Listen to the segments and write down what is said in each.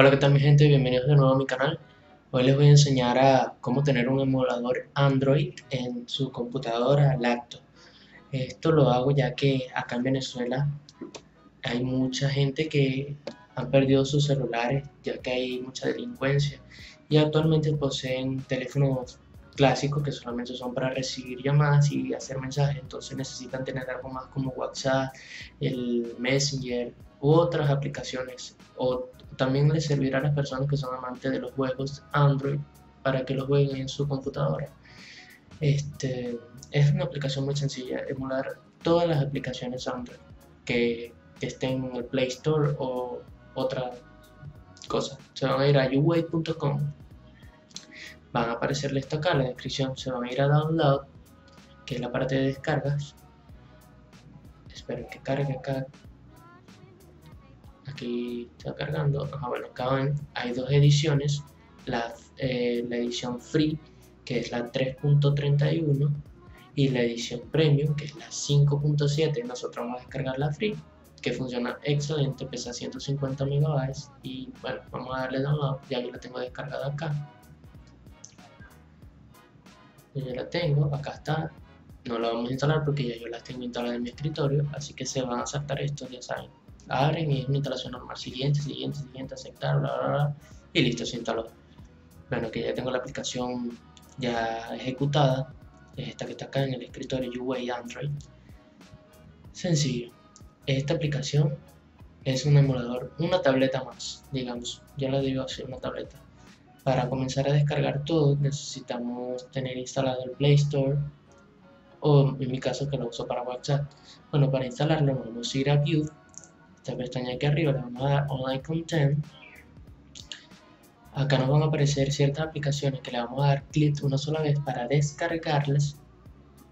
Hola, ¿qué tal mi gente? Bienvenidos de nuevo a mi canal. Hoy les voy a enseñar a cómo tener un emulador Android en su computadora laptop. Esto lo hago ya que acá en Venezuela hay mucha gente que han perdido sus celulares ya que hay mucha delincuencia y actualmente poseen teléfonos clásicos que solamente son para recibir llamadas y hacer mensajes, entonces necesitan tener algo más como WhatsApp, el Messenger u otras aplicaciones. O también les servirá a las personas que son amantes de los juegos Android para que los jueguen en su computadora. Este, es una aplicación muy sencilla, emular todas las aplicaciones Android que, estén en el Play Store o otra cosa. Se van a ir a uway.com van a aparecerle esto acá, en la descripción se van a ir a download, que es la parte de descargas. Esperen que cargue acá. Aquí está cargando. bueno, acá hay dos ediciones. La, eh, la edición free, que es la 3.31, y la edición premium, que es la 5.7. Nosotros vamos a descargar la free, que funciona excelente, pesa 150 megabytes. Y bueno, vamos a darle download. Ya yo la tengo descargada acá yo ya la tengo, acá está, no la vamos a instalar porque ya yo la tengo instalada en mi escritorio, así que se van a saltar estos, ya saben, abren y es una instalación normal, siguiente, siguiente, siguiente, aceptar, bla, bla, bla, y listo, se instaló. Bueno, que ya tengo la aplicación ya ejecutada, es esta que está acá en el escritorio UWay Android. Sencillo, esta aplicación es un emulador, una tableta más, digamos, ya la digo así, una tableta para comenzar a descargar todo necesitamos tener instalado el Play Store o en mi caso que lo uso para WhatsApp. Bueno, para instalarlo vamos a ir a View, esta pestaña aquí arriba le vamos a dar Online Content. Acá nos van a aparecer ciertas aplicaciones que le vamos a dar clic una sola vez para descargarlas.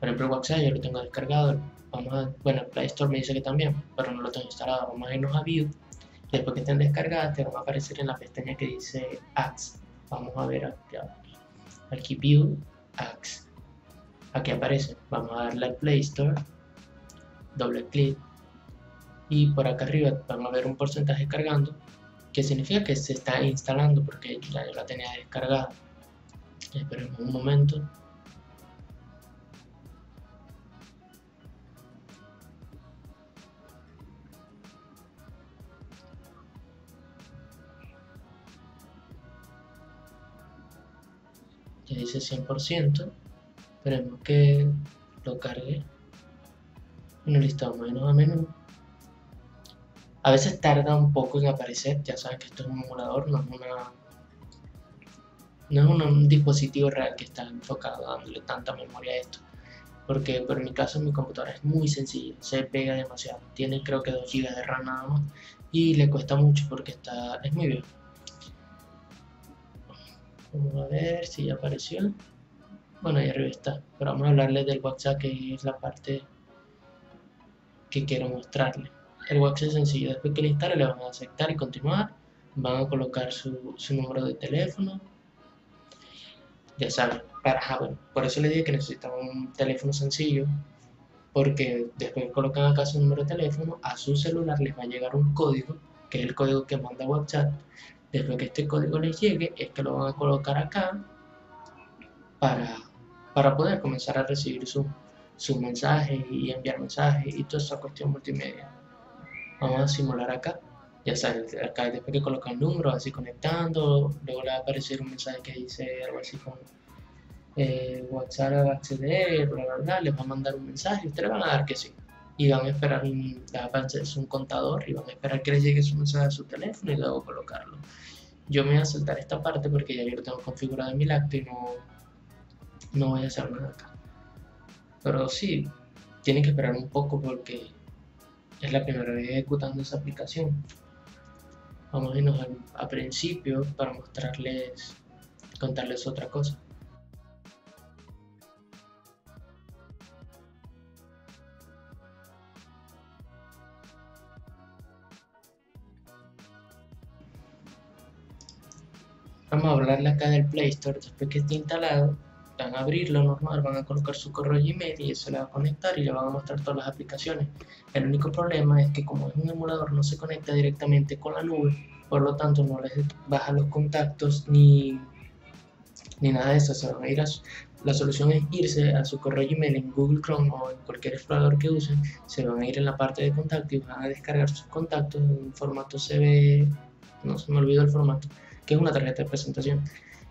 Por ejemplo, WhatsApp yo lo tengo descargado. Vamos a, bueno, Play Store me dice que también, pero no lo tengo instalado. Vamos a irnos a View. Después que estén descargadas, te van a aparecer en la pestaña que dice Apps vamos a ver aquí, aquí View Apps aquí aparece, vamos a darle al Play Store doble clic y por acá arriba vamos a ver un porcentaje cargando que significa que se está instalando porque ya yo la tenía descargada. Esperemos un momento. Ya dice 100% esperemos que lo cargue. Bueno listo menos a menos a veces tarda un poco en aparecer ya saben que esto es un emulador no es una no es un, dispositivo real que está enfocado dándole tanta memoria a esto porque por mi caso mi computadora es muy sencilla, se pega demasiado, tiene creo que 2 GB de RAM nada más y le cuesta mucho porque está, es muy bien Vamos a ver si ya apareció. Bueno, ahí arriba está. Pero vamos a hablarle del WhatsApp, que es la parte que quiero mostrarle. El WhatsApp es sencillo. Después que le instale, le van a aceptar y continuar. Van a colocar su, número de teléfono. Ya saben, para ah, por eso le dije que necesitaba un teléfono sencillo. Porque después que colocan acá su número de teléfono, a su celular les va a llegar un código, que es el código que manda WhatsApp Después que este código les llegue, es que lo van a colocar acá para, para poder comenzar a recibir sus su mensajes y enviar mensajes y toda esa cuestión multimedia. Vamos a simular acá. Ya saben, acá después que colocan el número, así conectando, luego le va a aparecer un mensaje que dice algo así como eh, WhatsApp acceder, bla, bla, bla, les va a mandar un mensaje ustedes van a dar que sí y van a esperar un, un contador y van a esperar que les llegue su mensaje a su teléfono y luego colocarlo. Yo me voy a saltar esta parte porque ya yo lo tengo configurado en mi laptop y no, no voy a hacer nada acá. Pero sí, tienen que esperar un poco porque es la primera vez ejecutando esa aplicación. Vamos a irnos a, a principio para mostrarles, contarles otra cosa. Vamos a hablarle acá del Play Store después que esté instalado. A abrirlo normal, van a colocar su correo Gmail y eso le va a conectar y le van a mostrar todas las aplicaciones. El único problema es que como es un emulador no se conecta directamente con la nube, por lo tanto no les baja los contactos ni, ni nada de eso, se van a ir a la solución es irse a su correo Gmail en Google Chrome o en cualquier explorador que usen, se van a ir en la parte de contacto y van a descargar sus contactos en un formato CB, no se me olvidó el formato, que es una tarjeta de presentación.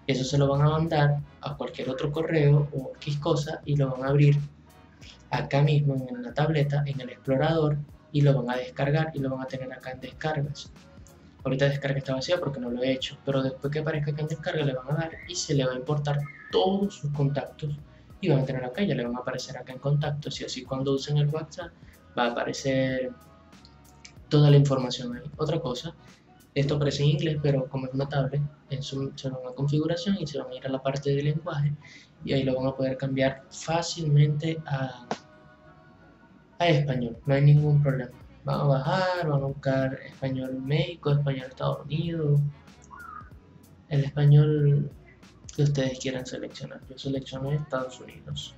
Eso se lo van a mandar a cualquier otro correo o X cosa y lo van a abrir acá mismo en la tableta, en el explorador y lo van a descargar y lo van a tener acá en descargas. Ahorita descarga está vacía porque no lo he hecho, pero después que aparezca acá en descarga le van a dar y se le va a importar todos sus contactos y van a tener acá, ya le van a aparecer acá en contactos y así cuando usen el WhatsApp va a aparecer toda la información ahí. Otra cosa, esto aparece en inglés, pero como es una tablet, en su, se van a configuración y se van a ir a la parte de lenguaje y ahí lo van a poder cambiar fácilmente a, a español, no hay ningún problema. Van a bajar, van a buscar español México, español Estados Unidos, el español que ustedes quieran seleccionar. Yo selecciono Estados Unidos.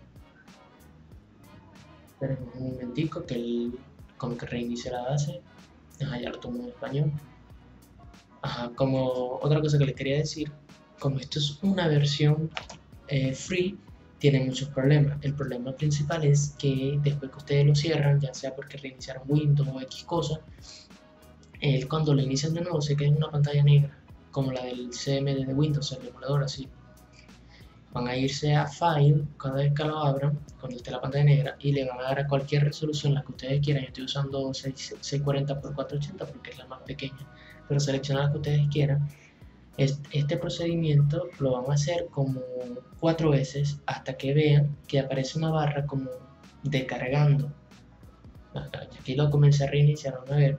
Esperen un momentico que el, como que reinicie la base. Ya lo tomo en español. Ajá, como otra cosa que les quería decir, como esto es una versión eh, free, tiene muchos problemas. El problema principal es que después que ustedes lo cierran, ya sea porque reiniciaron Windows o X cosa, él cuando lo inician de nuevo se queda en una pantalla negra, como la del CMD de Windows, el emulador así van a irse a File cada vez que lo abran, cuando esté la pantalla negra, y le van a dar a cualquier resolución la que ustedes quieran. Yo estoy usando 640 x 480 porque es la más pequeña, pero seleccionar la que ustedes quieran. Este procedimiento lo van a hacer como cuatro veces hasta que vean que aparece una barra como descargando. Aquí lo comencé a reiniciar, a ver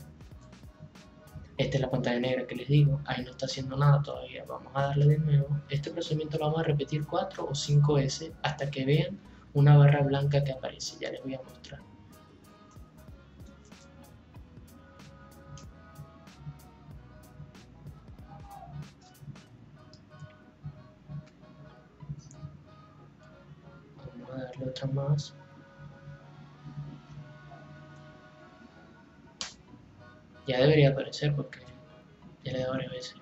esta es la pantalla negra que les digo, ahí no está haciendo nada todavía, vamos a darle de nuevo. Este procedimiento lo vamos a repetir 4 o 5 veces hasta que vean una barra blanca que aparece, ya les voy a mostrar. Vamos a darle otra más. Ya debería aparecer porque ya le he dado varias veces.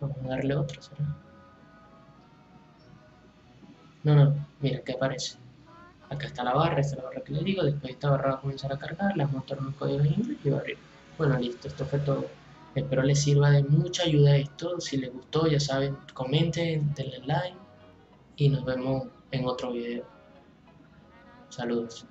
Vamos a darle otra, ¿será? No, no, mira que aparece. Acá está la barra, esta es la barra que les digo. Después esta barra va a comenzar a cargar, les muestro un código en inglés y va a abrir. Bueno, listo, esto fue todo. Espero les sirva de mucha ayuda esto. Si les gustó, ya saben, comenten, denle like y nos vemos en otro video. Saludos.